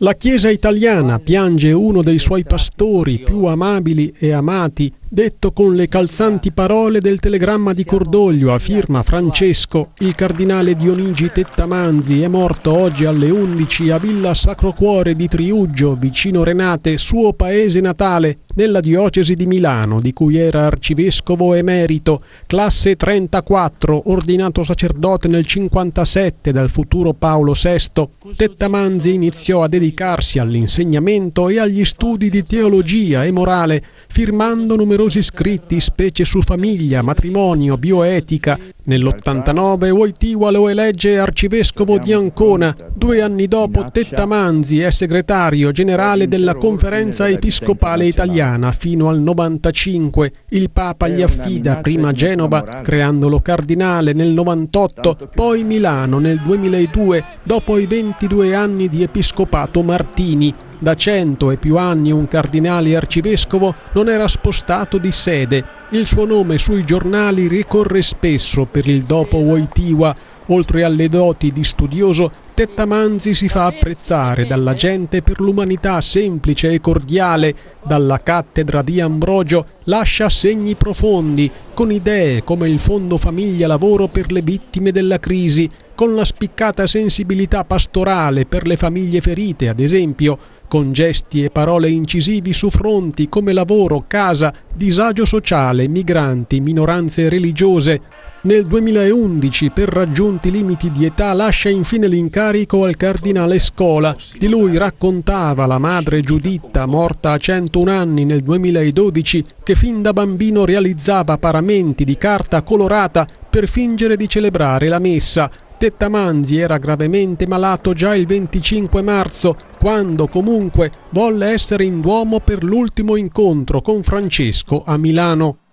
La Chiesa italiana piange uno dei suoi pastori più amabili e amati, detto con le calzanti parole del telegramma di cordoglio a firma Francesco, il cardinale Dionigi Tettamanzi è morto oggi alle 11 a Villa Sacro Cuore di Triuggio, vicino Renate, suo paese natale, nella diocesi di Milano, di cui era arcivescovo emerito, classe 34, ordinato sacerdote nel 57 dal futuro Paolo VI. Tettamanzi iniziò a dedicarsi all'insegnamento e agli studi di teologia e morale, firmando numerosi scritti, specie su famiglia, matrimonio, bioetica. Nell'89 Wojtyła lo elegge arcivescovo di Ancona. Due anni dopo Tettamanzi è segretario generale della Conferenza Episcopale Italiana fino al 95. Il Papa gli affida prima Genova, creandolo cardinale nel 98, poi Milano nel 2002, dopo i 22 anni di episcopato Martini. Da cento e più anni un cardinale arcivescovo non era spostato di sede. Il suo nome sui giornali ricorre spesso per il dopo Wojtyła. Oltre alle doti di studioso, Tettamanzi si fa apprezzare dalla gente per l'umanità semplice e cordiale. Dalla cattedra di Ambrogio lascia segni profondi, con idee come il Fondo Famiglia Lavoro per le vittime della crisi, con la spiccata sensibilità pastorale per le famiglie ferite, ad esempio, con gesti e parole incisivi su fronti come lavoro, casa, disagio sociale, migranti, minoranze religiose. Nel 2011, per raggiunti limiti di età, lascia infine l'incarico al cardinale Scola. Di lui raccontava la madre Giuditta, morta a 101 anni nel 2012, che fin da bambino realizzava paramenti di carta colorata per fingere di celebrare la messa, Tettamanzi era gravemente malato già il 25 marzo, quando comunque volle essere in Duomo per l'ultimo incontro con Francesco a Milano.